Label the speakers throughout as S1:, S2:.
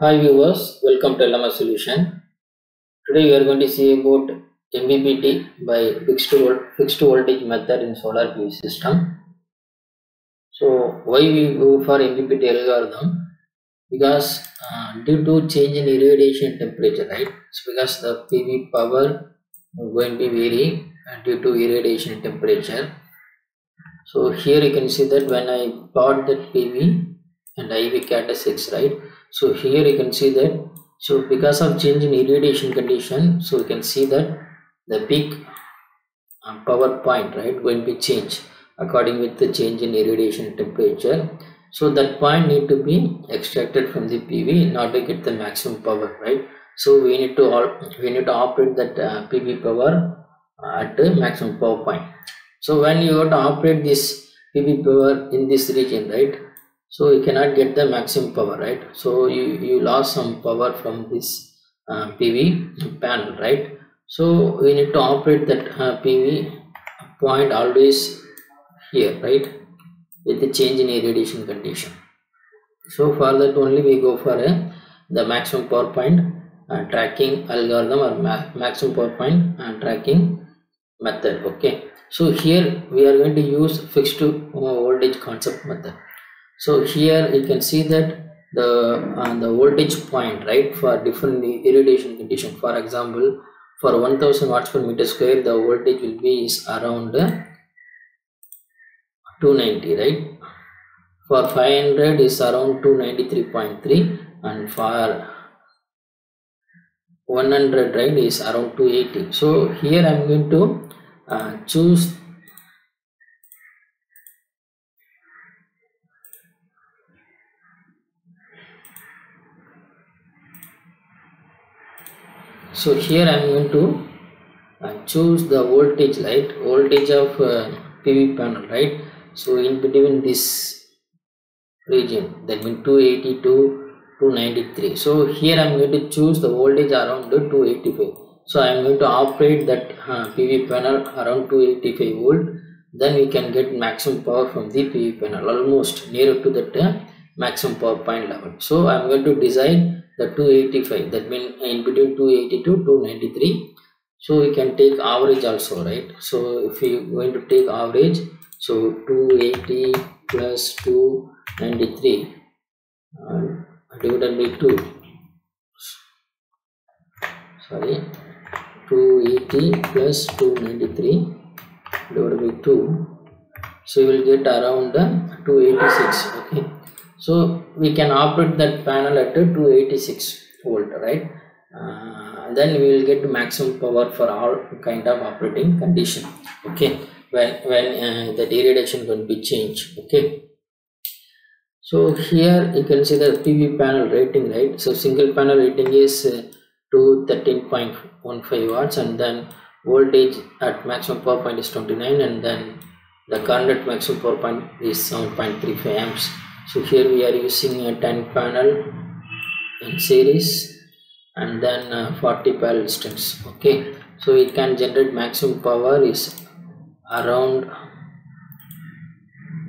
S1: Hi viewers, welcome to LMS Solution. Today we are going to see about MPPT by fixed, fixed voltage method in solar PV system. So why we go for MPPT algorithm? Because uh, due to change in irradiation temperature, right? Because the PV power going to vary uh, due to irradiation temperature. So here you can see that when I plot that PV and IV characteristics, right? So here you can see that so because of change in irradiation condition, so you can see that the peak uh, power point, right, going to be changed according with the change in irradiation temperature. So that point need to be extracted from the PV in order to get the maximum power, right? So we need to we need to operate that uh, PV power uh, at the maximum power point. So when you have to operate this PV power in this region, right? So you cannot get the maximum power, right? So you you lost some power from this uh, PV panel, right? So we need to operate that uh, PV point always here, right? With the change in irradiation condition. So for that only we go for a the maximum power point uh, tracking algorithm or ma- maximum power point uh, tracking method. Okay. So here we are going to use fixed uh, voltage concept method. So here you can see that the uh, the voltage point right for different irradiation condition. For example, for 1000 watts per meter square, the voltage will be is around uh, 290, right? For 500 is around 293.3, and for 100 right is around 280. So here I'm going to uh, choose so here i'm going to uh, choose the voltage right? Voltage of uh, pv panel right? So in between this region that means 280 to 293 so here i'm going to choose the voltage around the 285 so i'm going to operate that uh, pv panel around 285 volt. Then we can get maximum power from the pv panel almost near to that uh, maximum power point level. So i'm going to design the 285 that means in between 280 to 293 so we can take average also right? So if we going to take average so 280 plus 293 uh, divided by 2 sorry 280 plus 293 divided by 2 so you will get around uh, 286 okay so we can operate that panel at a 286 volt right? Uh, then we will get maximum power for all kind of operating condition okay? When when uh, the going to be changed okay? So here you can see the pv panel rating right? So single panel rating is uh, to 13.15 watts and then voltage at maximum power point is 29 and then the current at maximum power point is 7.35 amps so here we are using a 10 panel in series and then uh, 40 parallel resistance okay? So it can generate maximum power is around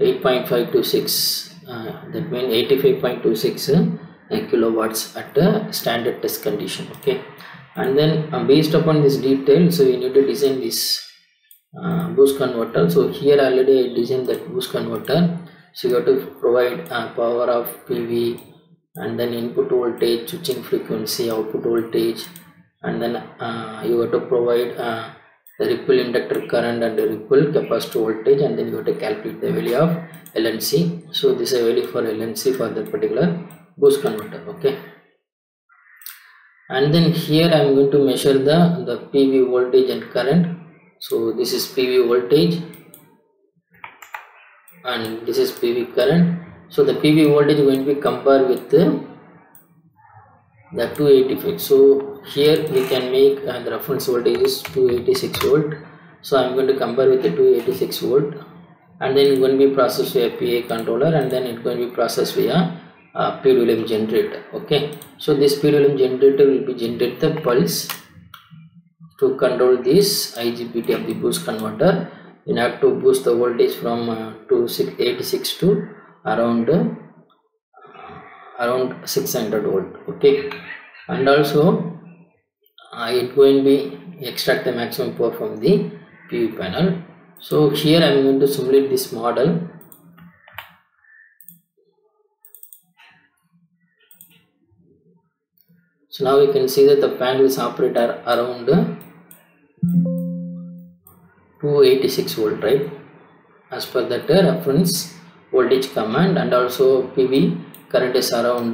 S1: 8.5 to 6 uh, that means 85.26 uh, kilowatts at a standard test condition okay? And then uh, based upon this detail so we need to design this uh, boost converter. So here already I designed that boost converter so you have to provide uh, power of PV and then input voltage switching frequency output voltage and then uh, you have to provide uh, the ripple inductor current and the ripple capacitor voltage and then you have to calculate the value of LNC so this is a value for LNC for that particular boost converter okay? And then here I am going to measure the the PV voltage and current. So this is PV voltage and this is PV current. So the PV voltage going to be compared with the, the 285 so here we can make uh, the reference voltage is 286 volt. So I'm going to compare with the 286 volt. And then it's going to be processed via PI controller. And then it's going to be processed via uh, PWM generator. Okay? So this PWM generator will be generate the pulse to control this IGBT of the boost converter in order to boost the voltage from uh, 286 to around uh, around 600 volt okay? And also uh, it going to be extract the maximum power from the PV panel. So here I am going to simulate this model. So now you can see that the panels operate around 286 volt right? As per that uh, reference voltage command and also PV current is around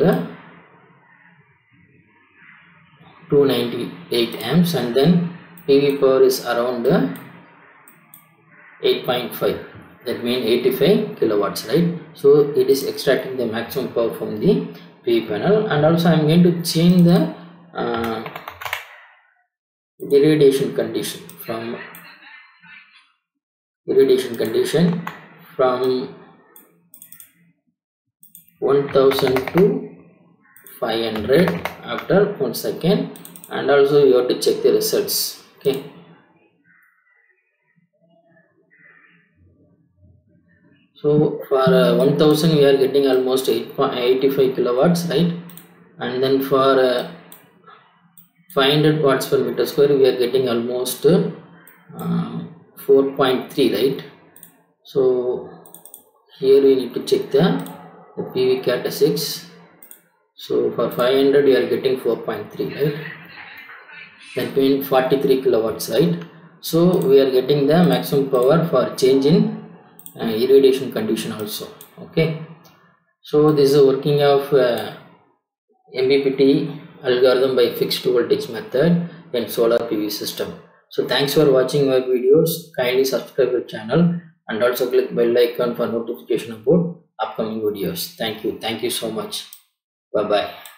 S1: 298 amps and then PV power is around 8.5 that means 85 kilowatts right? So it is extracting the maximum power from the PV panel and also I am going to change the uh, irradiation condition from irradiation condition from 1000 to 500 after one second. And also you have to check the results okay? So for uh, 1000 we are getting almost 85 kilowatts right? And then for uh, 500 watts per meter square we are getting almost uh, 4.3 right? So here we need to check the, the PV characteristics so for 500 we are getting 4.3 right? That means 43 kilowatts right? So we are getting the maximum power for change in uh, irradiation condition also okay? So this is working of uh, MPPT algorithm by fixed voltage method in solar PV system so thanks for watching my videos. Kindly subscribe the channel and also click bell icon for notification about upcoming videos. Thank you. Thank you so much. Bye bye